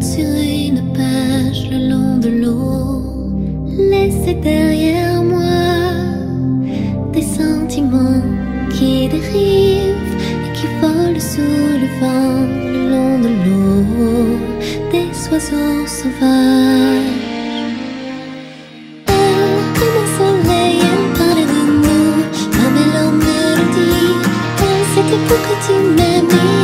sur une page le long de l'eau. Laissez derrière moi des sentiments qui dérivent et qui volent sous le vent le long de l'eau. Des oiseaux sauvages. Pour que tu m'aimes